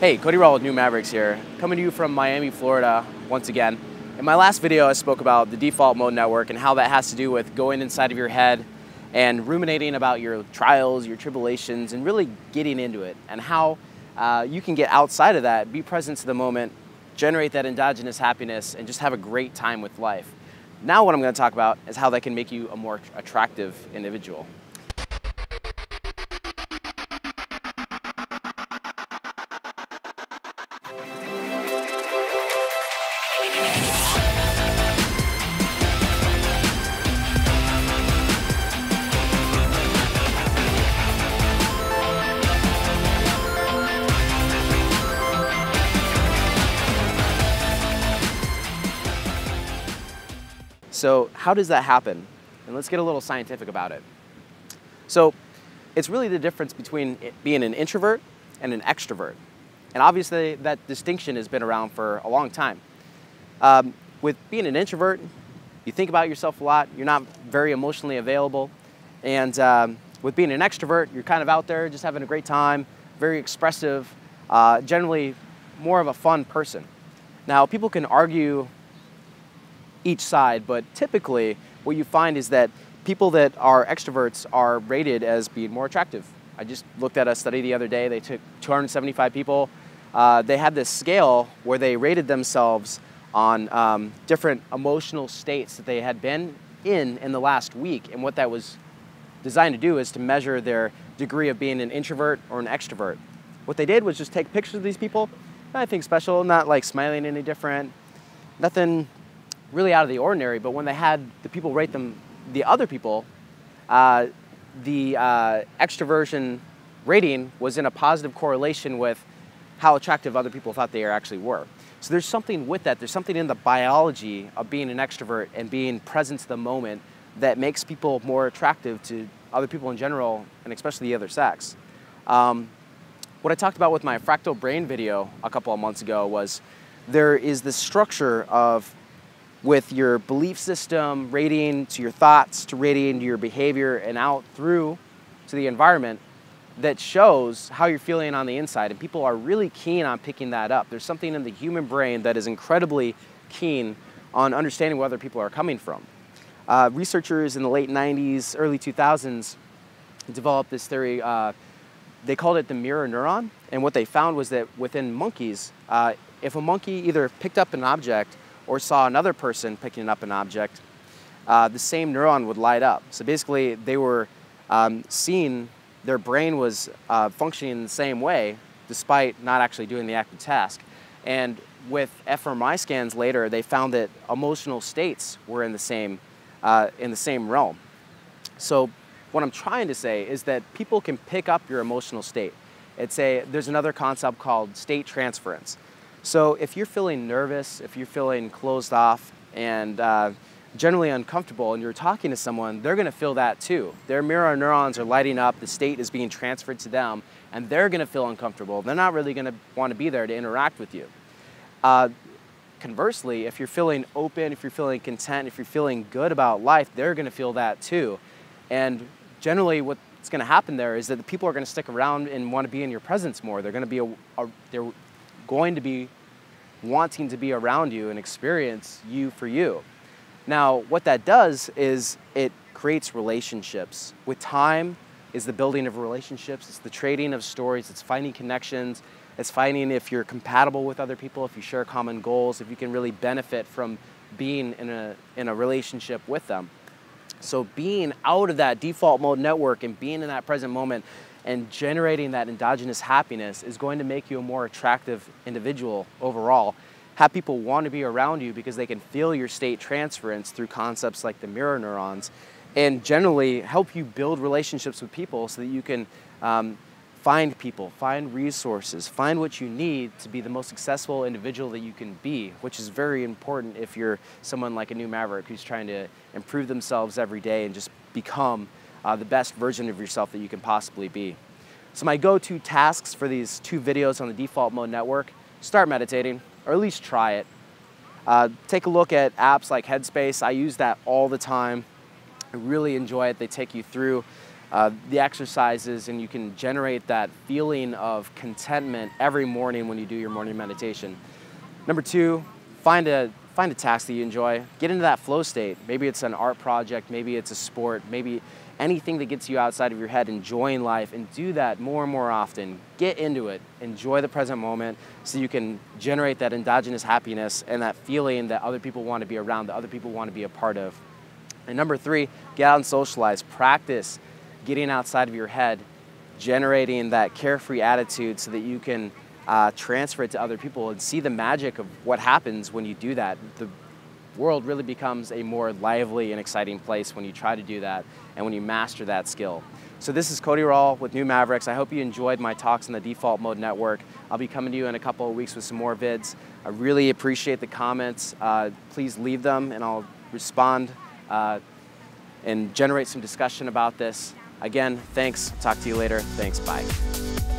Hey, Cody Rall with New Mavericks here, coming to you from Miami, Florida, once again. In my last video, I spoke about the default mode network and how that has to do with going inside of your head and ruminating about your trials, your tribulations, and really getting into it, and how uh, you can get outside of that, be present to the moment, generate that endogenous happiness, and just have a great time with life. Now, what I'm going to talk about is how that can make you a more attractive individual. So how does that happen? And let's get a little scientific about it. So it's really the difference between being an introvert and an extrovert. And obviously that distinction has been around for a long time. Um, with being an introvert, you think about yourself a lot, you're not very emotionally available. And um, with being an extrovert, you're kind of out there just having a great time, very expressive, uh, generally more of a fun person. Now, people can argue each side, but typically what you find is that people that are extroverts are rated as being more attractive. I just looked at a study the other day. They took 275 people. Uh, they had this scale where they rated themselves on um, different emotional states that they had been in in the last week. And what that was designed to do is to measure their degree of being an introvert or an extrovert. What they did was just take pictures of these people, nothing special, not like smiling any different, nothing really out of the ordinary, but when they had the people rate them, the other people, uh, the uh, extroversion rating was in a positive correlation with how attractive other people thought they actually were. So there's something with that. There's something in the biology of being an extrovert and being present to the moment that makes people more attractive to other people in general, and especially the other sex. Um, what I talked about with my fractal brain video a couple of months ago was there is this structure of with your belief system, rating to your thoughts, to rating to your behavior, and out through to the environment that shows how you're feeling on the inside. And people are really keen on picking that up. There's something in the human brain that is incredibly keen on understanding where other people are coming from. Uh, researchers in the late 90s, early 2000s developed this theory. Uh, they called it the mirror neuron. And what they found was that within monkeys, uh, if a monkey either picked up an object or saw another person picking up an object, uh, the same neuron would light up. So basically, they were um, seeing their brain was uh, functioning in the same way despite not actually doing the active task. And with fMRI scans later, they found that emotional states were in the same, uh, in the same realm. So what I'm trying to say is that people can pick up your emotional state. It's a, there's another concept called state transference. So if you're feeling nervous, if you're feeling closed off and uh, generally uncomfortable and you're talking to someone, they're gonna feel that too. Their mirror neurons are lighting up, the state is being transferred to them, and they're gonna feel uncomfortable. They're not really gonna wanna be there to interact with you. Uh, conversely, if you're feeling open, if you're feeling content, if you're feeling good about life, they're gonna feel that too. And generally what's gonna happen there is that the people are gonna stick around and wanna be in your presence more. They're gonna be, a, a, they're going to be wanting to be around you and experience you for you. Now, what that does is it creates relationships. With time is the building of relationships, it's the trading of stories, it's finding connections, it's finding if you're compatible with other people, if you share common goals, if you can really benefit from being in a, in a relationship with them. So being out of that default mode network and being in that present moment and generating that endogenous happiness is going to make you a more attractive individual overall. Have people want to be around you because they can feel your state transference through concepts like the mirror neurons and generally help you build relationships with people so that you can um, find people, find resources, find what you need to be the most successful individual that you can be, which is very important if you're someone like a new maverick who's trying to improve themselves every day and just become uh, the best version of yourself that you can possibly be. So my go-to tasks for these two videos on the default mode network, start meditating, or at least try it. Uh, take a look at apps like Headspace. I use that all the time. I really enjoy it. They take you through uh, the exercises and you can generate that feeling of contentment every morning when you do your morning meditation. Number two, find a, find a task that you enjoy. Get into that flow state. Maybe it's an art project, maybe it's a sport, maybe anything that gets you outside of your head, enjoying life, and do that more and more often. Get into it. Enjoy the present moment so you can generate that endogenous happiness and that feeling that other people want to be around, that other people want to be a part of. And number three, get out and socialize. Practice getting outside of your head, generating that carefree attitude so that you can uh, transfer it to other people and see the magic of what happens when you do that. The world really becomes a more lively and exciting place when you try to do that and when you master that skill. So this is Cody Rall with New Mavericks. I hope you enjoyed my talks on the Default Mode Network. I'll be coming to you in a couple of weeks with some more vids. I really appreciate the comments. Uh, please leave them and I'll respond uh, and generate some discussion about this. Again, thanks. Talk to you later. Thanks. Bye.